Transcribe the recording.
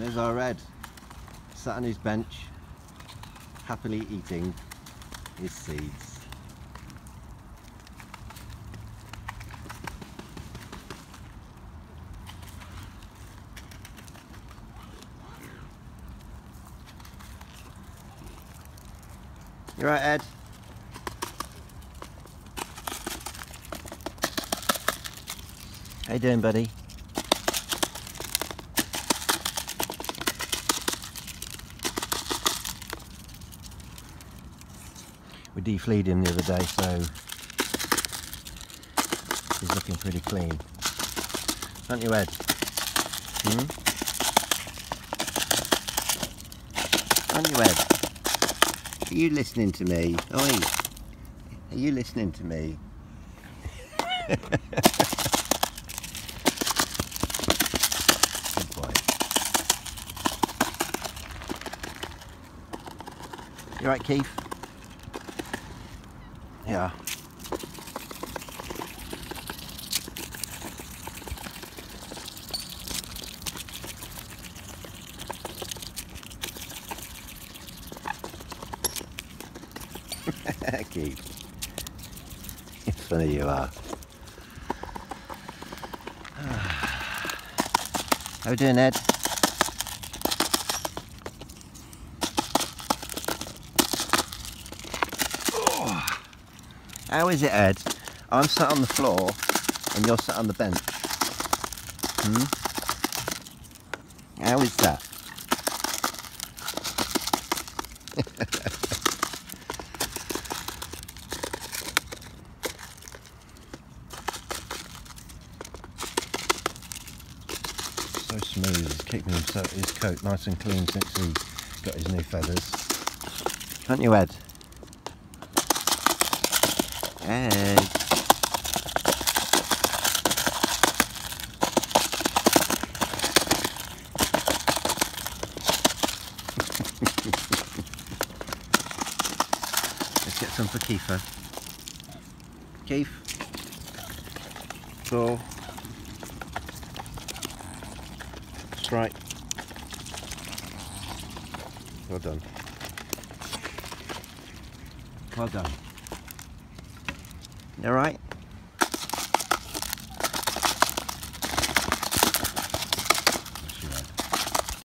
There's our Ed, sat on his bench, happily eating his seeds. You're right, Ed? How you doing, buddy? We defleed him the other day, so he's looking pretty clean. Aren't you, Ed? Hmm? Aren't you, Ed? Are you listening to me? Oi! Are you listening to me? You right, Keith? Yeah. Keith. Funny you are. How are we doing, Ed? How is it, Ed? I'm sat on the floor and you're sat on the bench. Hmm? How is that? so smooth, he's keeping himself, his coat nice and clean since he got his new feathers. Aren't you, Ed? Ed. Let's get some for Kiefer. Keith. Go. Strike. Well done. Well done. You alright?